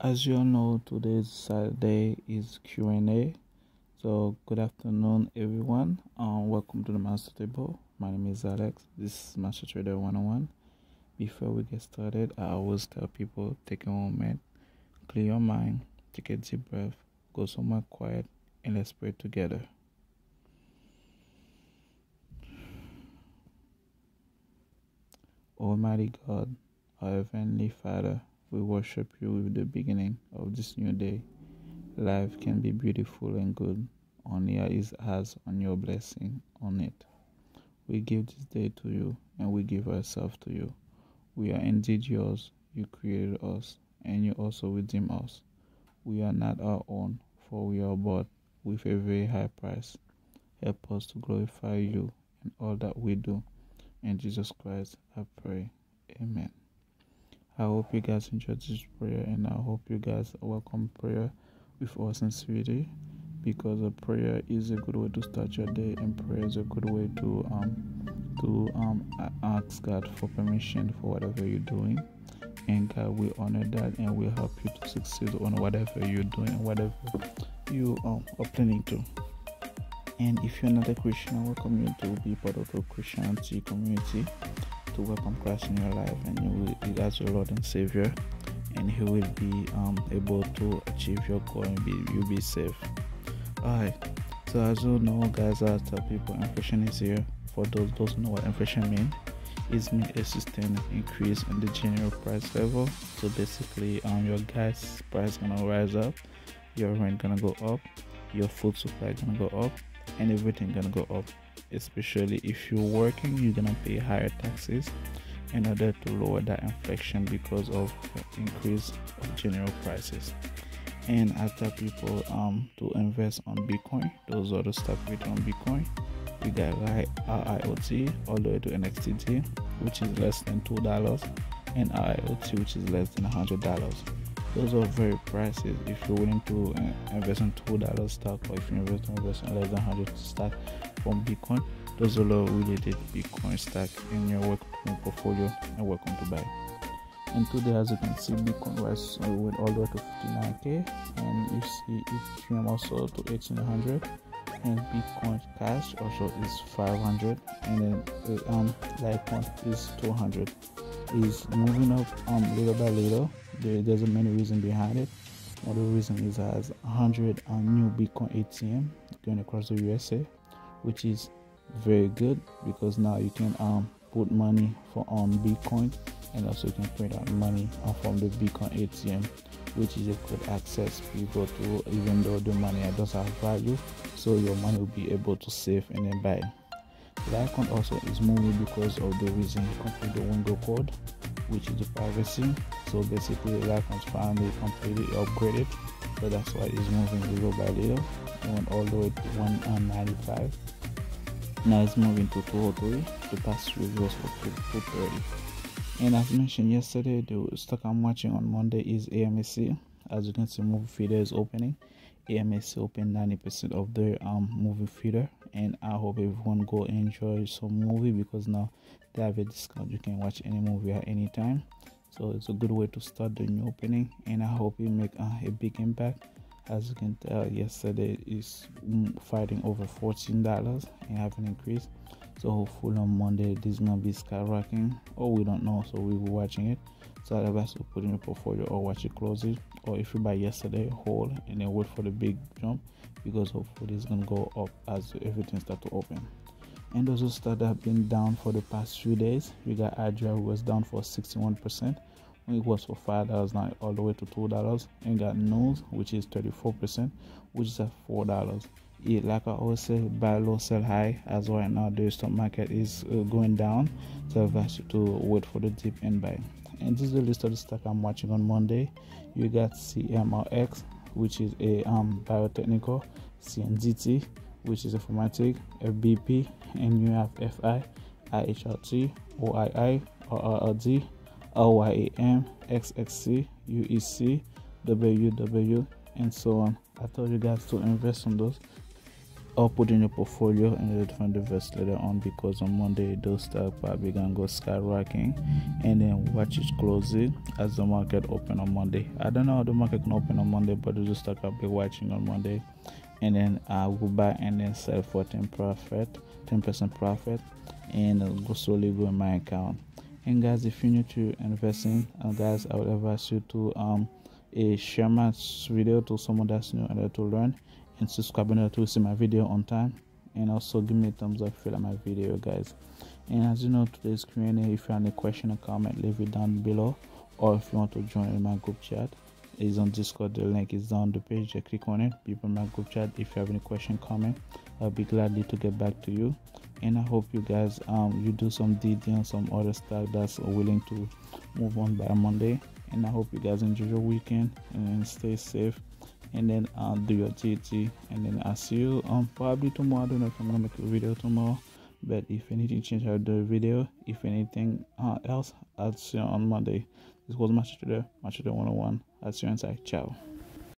As you all know, today's Saturday is Q&A. So good afternoon, everyone. Um, welcome to the Master Table. My name is Alex. This is Master Trader 101. Before we get started, I always tell people take a moment, clear your mind, take a deep breath, go somewhere quiet, and let's pray together. Almighty God, our Heavenly Father, we worship you with the beginning of this new day. Life can be beautiful and good only as has on your blessing on it. We give this day to you and we give ourselves to you. We are indeed yours. You created us and you also redeem us. We are not our own, for we are bought with a very high price. Help us to glorify you in all that we do. In Jesus Christ, I pray. I hope you guys enjoyed this prayer and I hope you guys welcome prayer with all sincerity because a prayer is a good way to start your day and prayer is a good way to um to um ask God for permission for whatever you're doing and God will honor that and will help you to succeed on whatever you're doing and whatever you um, are planning to. And if you're not a Christian, I welcome you to be part of the Christianity community to welcome Christ in your life and you will you as your Lord and Savior and He will be um, able to achieve your goal and be you'll be safe. Alright. So as you know guys I tell people inflation is here. For those those know what inflation means, it means a sustained increase in the general price level. So basically um your gas price gonna rise up, your rent gonna go up, your food supply gonna go up and everything gonna go up especially if you're working you're gonna pay higher taxes in order to lower that inflation because of increase of general prices. And i tell people um to invest on bitcoin. Those are the stuff do on bitcoin. We got RIOT all the way to NXTT which is less than two dollars and IOT which is less than a hundred dollars. Those are very prices. If you're willing to uh, invest in two dollars stock or if you invest, invest in less than 100 stock from bitcoin all related bitcoin stack in your work portfolio and welcome to buy. And today as you can see bitcoin was uh, went all the way to 59k and you see came also to 1800 and bitcoin cash also is 500 and then uh, um litecoin is 200 is moving up um little by little. There, there's a many reason behind it. One of the reason is has 100 um, new bitcoin atm going across the usa which is very good because now you can um put money for on bitcoin and also you can print out money from the bitcoin atm which is a good access. People to even though the money does have value so your money will be able to save and then buy. Litecoin also is moving because of the reason complete the window code which is the privacy. So basically Litecoin's finally completely upgraded so that's why it's moving little by little. it went all the way to 195 now it's moving to 203 the past reviews for 230 and as mentioned yesterday the stock i'm watching on monday is amsc as you can see movie feeder is opening. Amsc opened 90 percent of their um movie feeder. And i hope everyone go enjoy some movie because now they have a discount. You can watch any movie at any time. So it's a good way to start the new opening. And i hope it make uh, a big impact as you can tell yesterday is mm, fighting over 14 dollars and have an increase. So hopefully on monday this is gonna be skyrocketing. Or we don't know so we were watching it. So otherwise we put in your portfolio or watch it close it or if you buy yesterday hold and then wait for the big jump because hopefully it's gonna go up as everything start to open. And also start have been down for the past few days. We got Adria was down for 61 percent it was for five dollars now all the way to two dollars. And got news which is 34 percent which is at four dollars. Yeah, like i always say buy low sell high. As right now the stock market is uh, going down. So i've asked you to wait for the dip and buy. And this is the list of the stock i'm watching on monday. You got cmrx which is a um biotechnical cndt which is informatic. Fbp and you have fi ihrt oii rrd LYAM, XXC, UEC, and so on. I told you guys to invest in those. or put in your portfolio and then find the invest later on because on Monday those stock probably gonna go skyrocketing and then watch it closely as the market open on Monday. I don't know how the market can open on Monday, but the stock I'll be watching on Monday and then I will buy and then sell for 10 profit, 10% profit and go slowly go in my account. And guys, if you're new to investing, uh, guys, I would advise you to um a share my video to someone that's new and to learn. And subscribe in order to see my video on time. And also give me a thumbs up if you like my video guys. And as you know today's q&a if you have any question or comment leave it down below. Or if you want to join in my group chat is on discord the link is down the page just click on it people in my group chat if you have any question comment i'll be gladly to get back to you and i hope you guys um you do some dd and some other stuff that's willing to move on by monday and i hope you guys enjoy your weekend and stay safe and then uh, do your TT and then I'll see you um probably tomorrow. I don't know if I'm gonna make a video tomorrow, but if anything change, I'll do a video. If anything uh, else, I'll see you on Monday. This was Master Trader, Master Trader 101. I'll see you inside. Ciao.